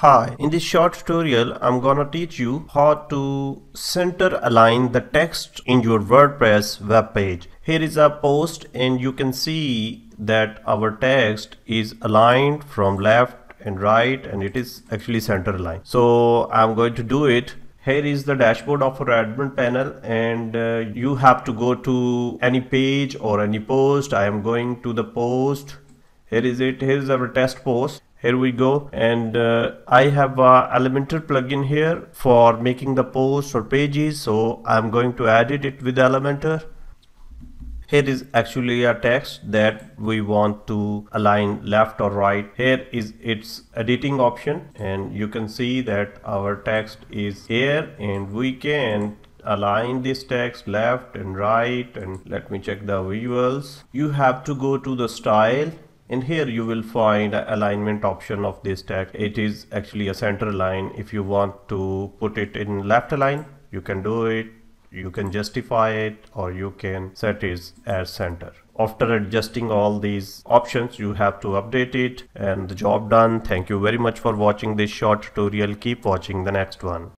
Hi, in this short tutorial, I'm gonna teach you how to center align the text in your WordPress web page. Here is a post and you can see that our text is aligned from left and right and it is actually center aligned. So I'm going to do it. Here is the dashboard of our admin panel and uh, you have to go to any page or any post. I am going to the post. Here is it. Here is our test post here we go. And uh, I have a Elementor plugin here for making the posts or pages. So I'm going to edit it with Elementor. Here is actually a text that we want to align left or right. Here is its editing option. And you can see that our text is here. And we can align this text left and right. And let me check the visuals. You have to go to the style and here you will find alignment option of this tag. It is actually a center line. If you want to put it in left align you can do it. You can justify it or you can set it as center. After adjusting all these options you have to update it. And the job done. Thank you very much for watching this short tutorial. Keep watching the next one